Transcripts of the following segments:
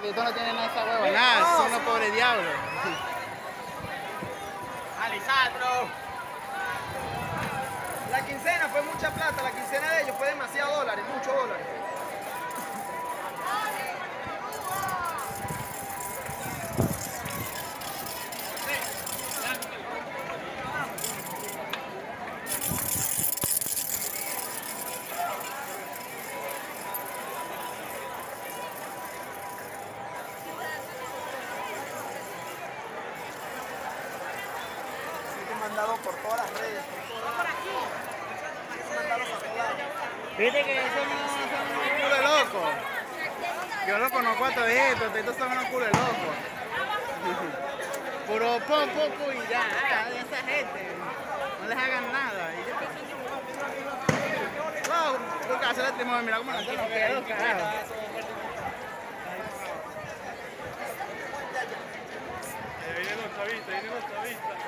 Gordito no tiene nada esa hueva, nada, son unos pobres diablos. Alisandro. La quincena fue mucha plata, por todas las redes. Por aquí. Viste que eso no son unos culos locos. Yo lo conozco a todos estos, estos son unos culos locos. Puro pum, pum, pum y ya, ah, de esa gente. No les hagan nada. Wow, porque hace la trimón, mira cómo lanzan los pedos, carajo. Vienen los chavistas, vienen los chavistas.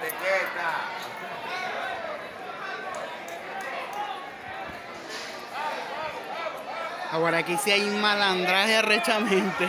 Gente, quieta. Ahora aquí sí hay un malandraje arrechamente.